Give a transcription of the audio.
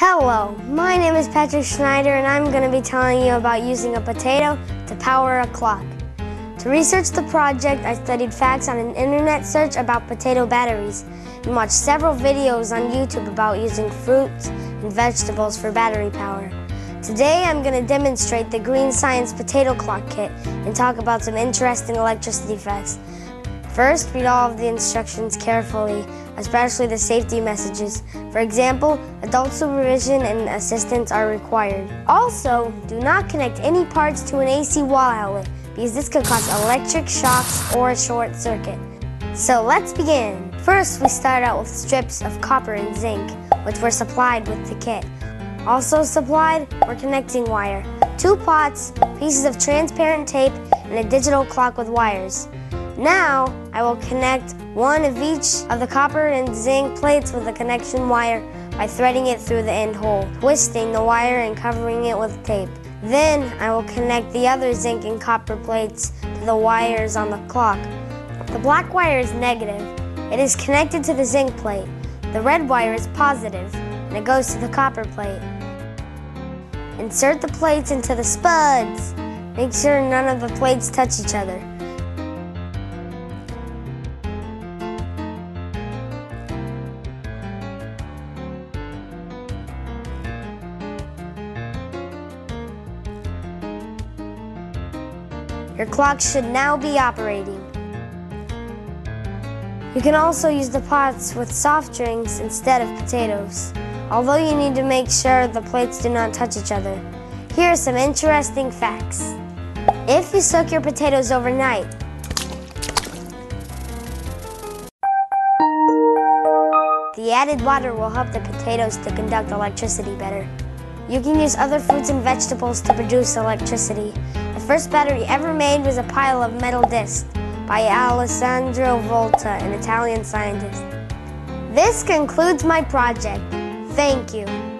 Hello, my name is Patrick Schneider and I'm going to be telling you about using a potato to power a clock. To research the project, I studied facts on an internet search about potato batteries and watched several videos on YouTube about using fruits and vegetables for battery power. Today I'm going to demonstrate the Green Science Potato Clock Kit and talk about some interesting electricity facts. First, read all of the instructions carefully, especially the safety messages. For example, adult supervision and assistance are required. Also, do not connect any parts to an AC wall outlet because this could cause electric shocks or a short circuit. So let's begin. First, we start out with strips of copper and zinc, which were supplied with the kit. Also supplied were connecting wire, two pots, pieces of transparent tape, and a digital clock with wires. Now, I will connect one of each of the copper and zinc plates with a connection wire by threading it through the end hole, twisting the wire and covering it with tape. Then I will connect the other zinc and copper plates to the wires on the clock. The black wire is negative. It is connected to the zinc plate. The red wire is positive, and it goes to the copper plate. Insert the plates into the spuds. Make sure none of the plates touch each other. Your clock should now be operating. You can also use the pots with soft drinks instead of potatoes, although you need to make sure the plates do not touch each other. Here are some interesting facts. If you soak your potatoes overnight, the added water will help the potatoes to conduct electricity better. You can use other fruits and vegetables to produce electricity. The first battery ever made was a pile of metal discs by Alessandro Volta, an Italian scientist. This concludes my project. Thank you.